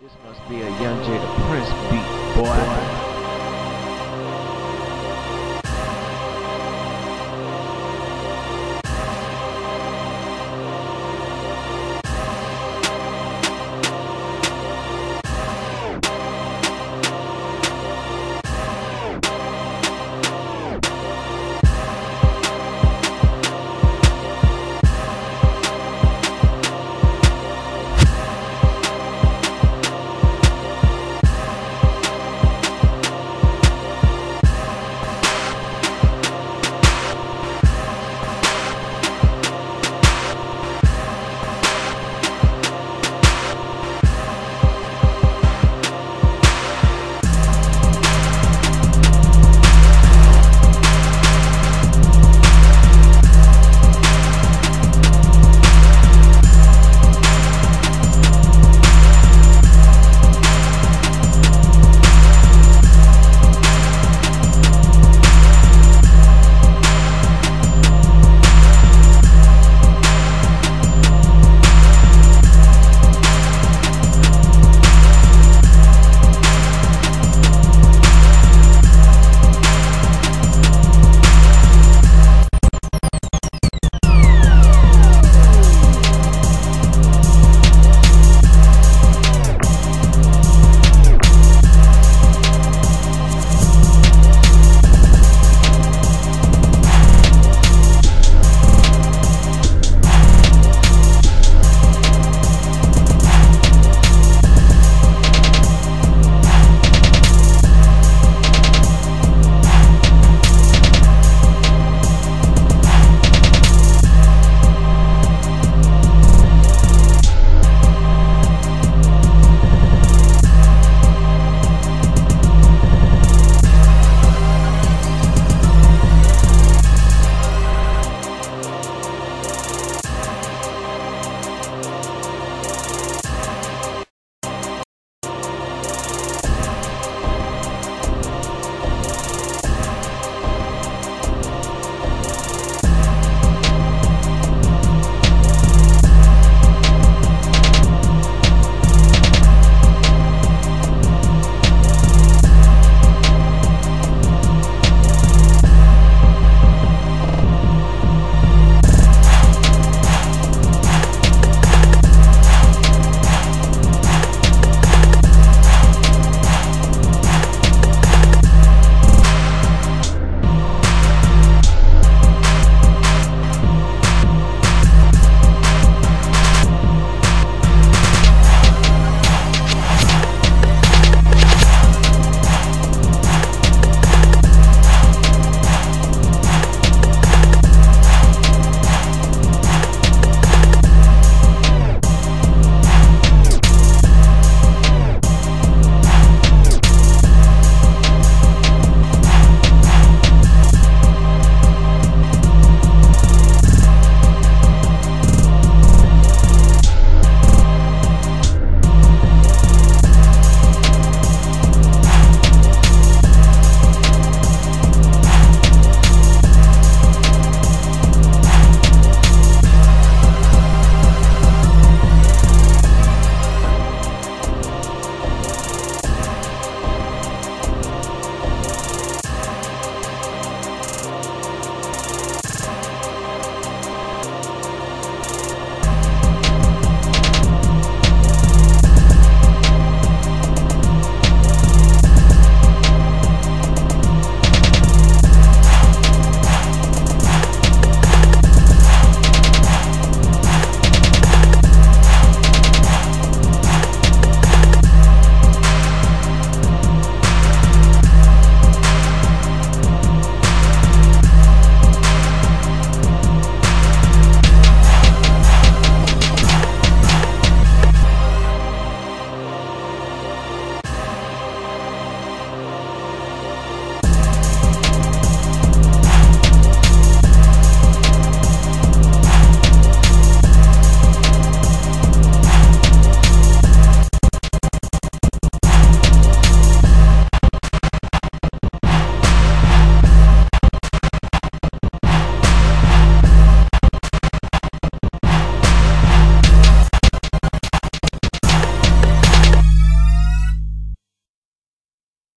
This must be a Young Jada Prince beat, boy.